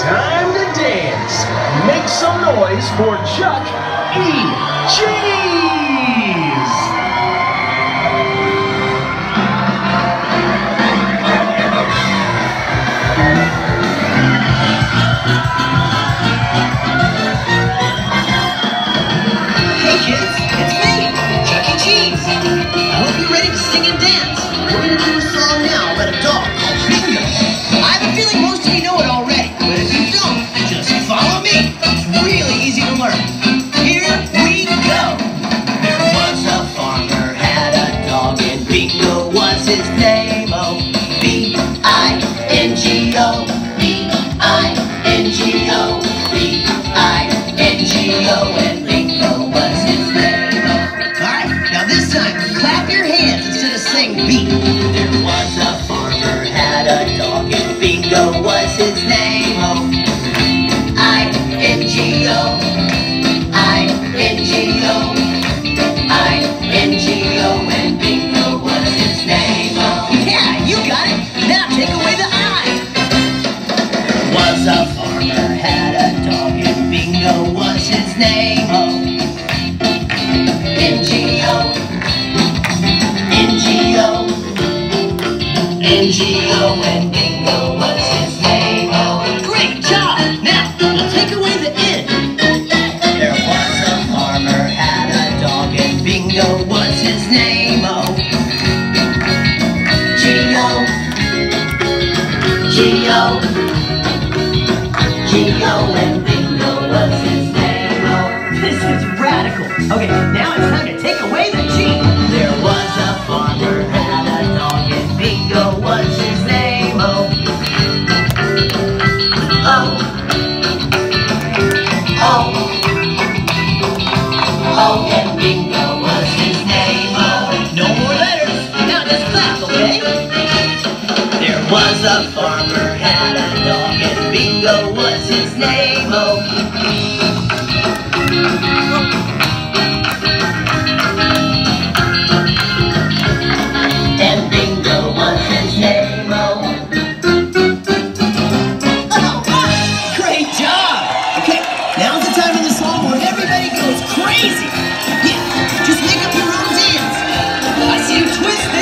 time to dance. Make some noise for Chuck E. Cheese! Hey kids, it's me, Chuck E. Cheese. I hope you're ready to sing and dance. We're gonna do a song now about a dog. His name. Oh, B-I-N-G-O, B-I-N-G-O, B-I-N-G-O, and Bingo was his name. Oh. All right, now this time, clap your hands instead of saying beat. N-G-O, Bingo his name. Oh, great job! Now, take away the. There a farmer had a dog and Bingo was his name. Oh, and this is radical. Okay, now it's time to take away the G. There was a farmer had a dog and Bingo was his name. Oh, oh, oh, oh, and Bingo was his name. Oh, no more letters. Now just clap, okay? There was a farmer had a dog and Bingo was his name. Oh. Crazy. Yeah, just make up your own dance. I see you twist